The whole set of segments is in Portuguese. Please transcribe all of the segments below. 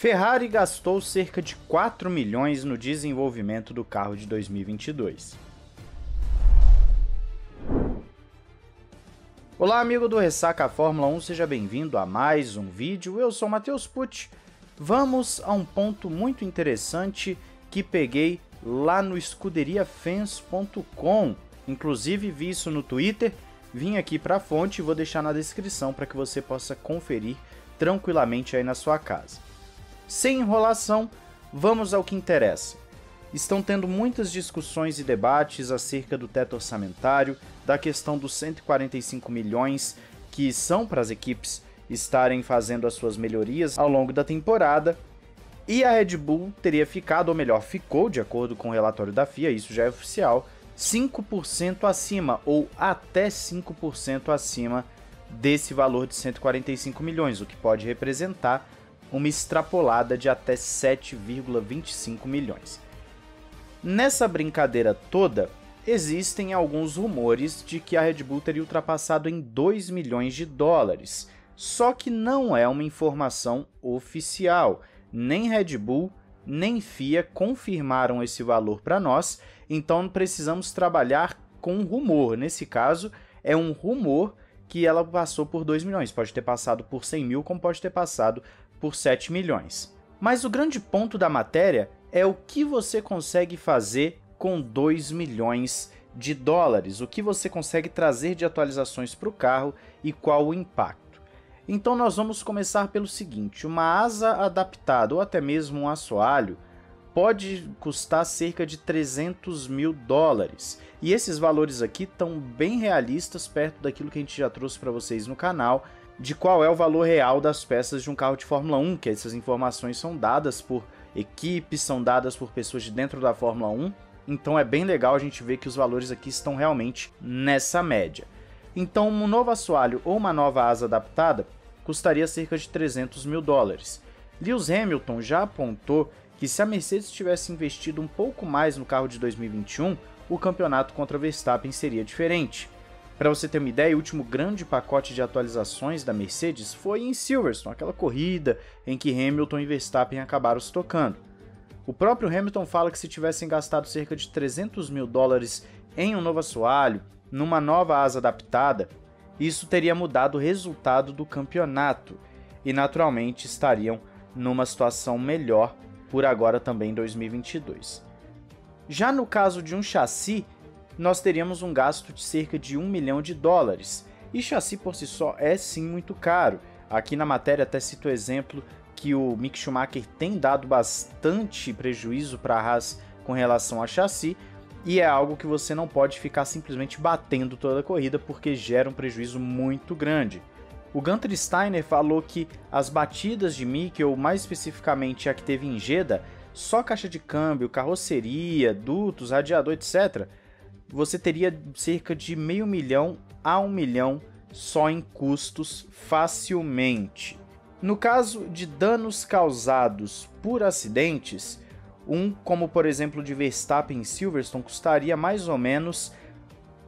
Ferrari gastou cerca de 4 milhões no desenvolvimento do carro de 2022. Olá, amigo do Ressaca Fórmula 1, seja bem-vindo a mais um vídeo. Eu sou Matheus Pucci. Vamos a um ponto muito interessante que peguei lá no escuderiafans.com. Inclusive vi isso no Twitter, vim aqui para a fonte e vou deixar na descrição para que você possa conferir tranquilamente aí na sua casa. Sem enrolação, vamos ao que interessa. Estão tendo muitas discussões e debates acerca do teto orçamentário, da questão dos 145 milhões que são para as equipes estarem fazendo as suas melhorias ao longo da temporada. E a Red Bull teria ficado, ou melhor, ficou, de acordo com o relatório da FIA, isso já é oficial, 5% acima, ou até 5% acima desse valor de 145 milhões, o que pode representar uma extrapolada de até 7,25 milhões. Nessa brincadeira toda, existem alguns rumores de que a Red Bull teria ultrapassado em 2 milhões de dólares. Só que não é uma informação oficial. Nem Red Bull, nem FIA confirmaram esse valor para nós, então precisamos trabalhar com um rumor. Nesse caso, é um rumor que ela passou por 2 milhões. Pode ter passado por 100 mil, como pode ter passado por 7 milhões. Mas o grande ponto da matéria é o que você consegue fazer com 2 milhões de dólares, o que você consegue trazer de atualizações para o carro e qual o impacto. Então nós vamos começar pelo seguinte, uma asa adaptada ou até mesmo um assoalho pode custar cerca de 300 mil dólares. E esses valores aqui estão bem realistas perto daquilo que a gente já trouxe para vocês no canal, de qual é o valor real das peças de um carro de Fórmula 1, que essas informações são dadas por equipes, são dadas por pessoas de dentro da Fórmula 1, então é bem legal a gente ver que os valores aqui estão realmente nessa média. Então um novo assoalho ou uma nova asa adaptada custaria cerca de 300 mil dólares. Lewis Hamilton já apontou que se a Mercedes tivesse investido um pouco mais no carro de 2021, o campeonato contra Verstappen seria diferente. Para você ter uma ideia, o último grande pacote de atualizações da Mercedes foi em Silverstone, aquela corrida em que Hamilton e Verstappen acabaram se tocando. O próprio Hamilton fala que se tivessem gastado cerca de 300 mil dólares em um novo assoalho, numa nova asa adaptada, isso teria mudado o resultado do campeonato e naturalmente estariam numa situação melhor por agora também em 2022. Já no caso de um chassi, nós teríamos um gasto de cerca de 1 milhão de dólares. E chassi por si só é sim muito caro. Aqui na matéria até cito o exemplo que o Mick Schumacher tem dado bastante prejuízo para a Haas com relação a chassi, e é algo que você não pode ficar simplesmente batendo toda a corrida porque gera um prejuízo muito grande. O Gunter Steiner falou que as batidas de Mick, ou mais especificamente a que teve em Jeddah, só caixa de câmbio, carroceria, dutos, radiador, etc., você teria cerca de meio milhão a um milhão só em custos facilmente. No caso de danos causados por acidentes, um como por exemplo de Verstappen em Silverstone custaria mais ou menos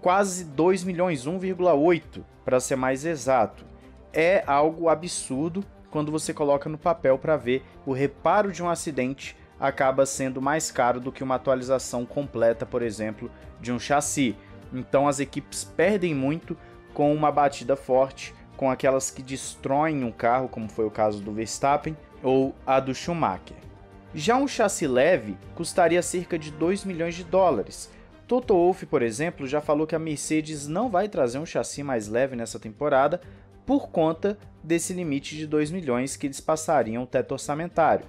quase 2 milhões, 1,8 para ser mais exato. É algo absurdo quando você coloca no papel para ver o reparo de um acidente acaba sendo mais caro do que uma atualização completa, por exemplo, de um chassi. Então as equipes perdem muito com uma batida forte, com aquelas que destroem um carro, como foi o caso do Verstappen ou a do Schumacher. Já um chassi leve custaria cerca de 2 milhões de dólares. Toto Wolff, por exemplo, já falou que a Mercedes não vai trazer um chassi mais leve nessa temporada por conta desse limite de 2 milhões que eles passariam o teto orçamentário.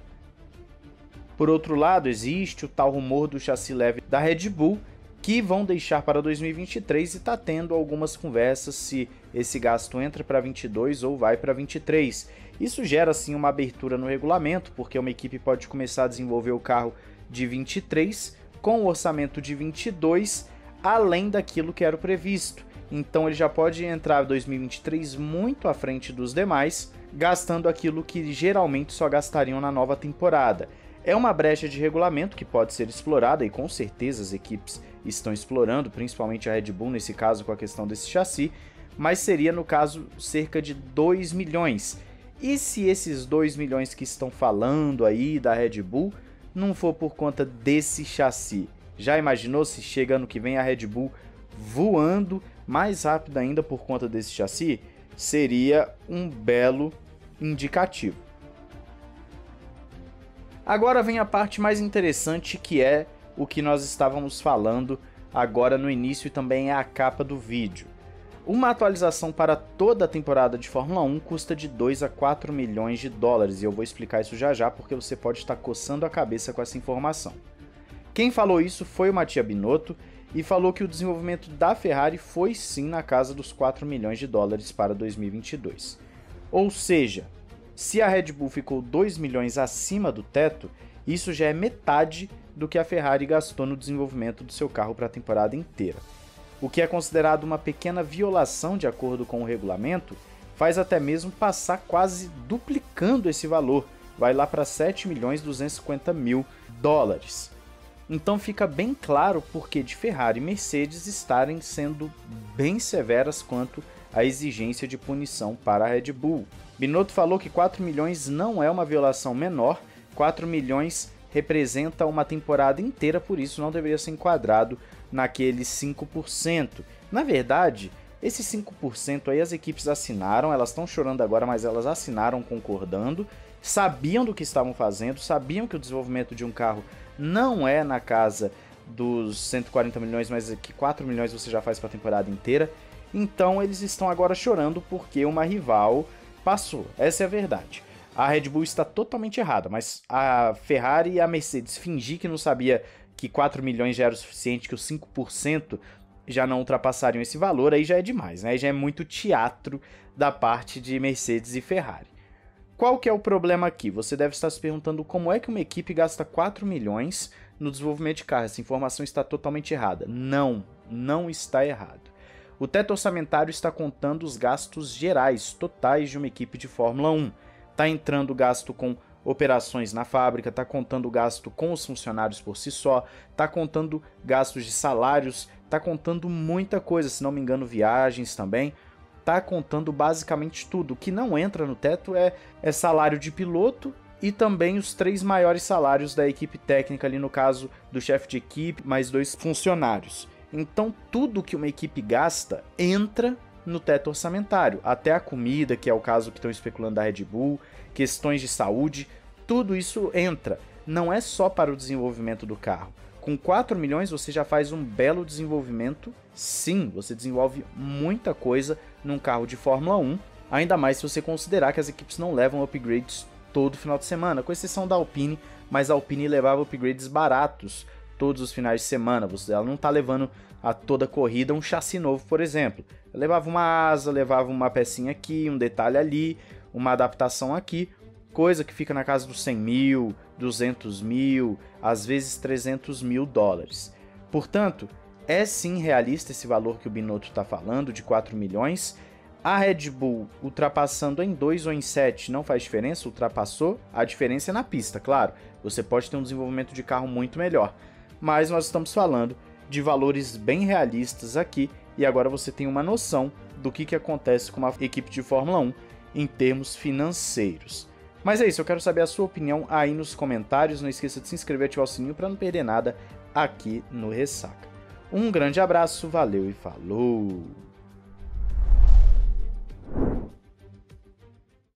Por outro lado, existe o tal rumor do chassi leve da Red Bull, que vão deixar para 2023 e está tendo algumas conversas se esse gasto entra para 22 ou vai para 23. Isso gera sim uma abertura no regulamento, porque uma equipe pode começar a desenvolver o carro de 23 com o orçamento de 22, além daquilo que era previsto. Então ele já pode entrar 2023 muito à frente dos demais, gastando aquilo que geralmente só gastariam na nova temporada. É uma brecha de regulamento que pode ser explorada e com certeza as equipes estão explorando, principalmente a Red Bull nesse caso com a questão desse chassi, mas seria no caso cerca de 2 milhões. E se esses 2 milhões que estão falando aí da Red Bull não for por conta desse chassi? Já imaginou se chega ano que vem a Red Bull voando mais rápido ainda por conta desse chassi? Seria um belo indicativo. Agora vem a parte mais interessante que é o que nós estávamos falando agora no início e também é a capa do vídeo. Uma atualização para toda a temporada de Fórmula 1 custa de 2 a 4 milhões de dólares e eu vou explicar isso já já porque você pode estar coçando a cabeça com essa informação. Quem falou isso foi o Mattia Binotto e falou que o desenvolvimento da Ferrari foi sim na casa dos 4 milhões de dólares para 2022. Ou seja, se a Red Bull ficou 2 milhões acima do teto, isso já é metade do que a Ferrari gastou no desenvolvimento do seu carro para a temporada inteira. O que é considerado uma pequena violação de acordo com o regulamento, faz até mesmo passar quase duplicando esse valor, vai lá para 7 milhões 250 mil dólares. Então fica bem claro porque de Ferrari e Mercedes estarem sendo bem severas quanto à exigência de punição para a Red Bull. Binotto falou que 4 milhões não é uma violação menor, 4 milhões representa uma temporada inteira, por isso não deveria ser enquadrado naqueles 5%. Na verdade, esses 5% aí as equipes assinaram, elas estão chorando agora, mas elas assinaram concordando, sabiam do que estavam fazendo, sabiam que o desenvolvimento de um carro não é na casa dos 140 milhões, mas que 4 milhões você já faz para a temporada inteira. Então eles estão agora chorando porque uma rival passou. Essa é a verdade. A Red Bull está totalmente errada, mas a Ferrari e a Mercedes fingir que não sabia que 4 milhões já era o suficiente, que os 5% já não ultrapassariam esse valor, aí já é demais, né? Aí já é muito teatro da parte de Mercedes e Ferrari. Qual que é o problema aqui? Você deve estar se perguntando como é que uma equipe gasta 4 milhões no desenvolvimento de carro. Essa informação está totalmente errada. Não, não está errado. O teto orçamentário está contando os gastos gerais, totais de uma equipe de Fórmula 1. Está entrando gasto com operações na fábrica, está contando gasto com os funcionários por si só, está contando gastos de salários, está contando muita coisa, se não me engano, viagens também tá contando basicamente tudo. O que não entra no teto é, é salário de piloto e também os três maiores salários da equipe técnica, ali no caso do chefe de equipe, mais dois funcionários. Então, tudo que uma equipe gasta entra no teto orçamentário, até a comida, que é o caso que estão especulando da Red Bull, questões de saúde, tudo isso entra. Não é só para o desenvolvimento do carro. Com 4 milhões você já faz um belo desenvolvimento. Sim, você desenvolve muita coisa num carro de Fórmula 1, ainda mais se você considerar que as equipes não levam upgrades todo final de semana, com exceção da Alpine, mas a Alpine levava upgrades baratos todos os finais de semana. Ela não está levando a toda corrida um chassi novo, por exemplo. Ela levava uma asa, levava uma pecinha aqui, um detalhe ali, uma adaptação aqui, coisa que fica na casa dos 100 mil, 200 mil, às vezes 300 mil dólares. Portanto, é sim realista esse valor que o Binotto está falando, de 4 milhões. A Red Bull ultrapassando em 2 ou em 7 não faz diferença, ultrapassou. A diferença é na pista, claro. Você pode ter um desenvolvimento de carro muito melhor. Mas nós estamos falando de valores bem realistas aqui e agora você tem uma noção do que, que acontece com uma equipe de Fórmula 1 em termos financeiros. Mas é isso, eu quero saber a sua opinião aí nos comentários. Não esqueça de se inscrever e ativar o sininho para não perder nada aqui no Ressaca. Um grande abraço, valeu e falou!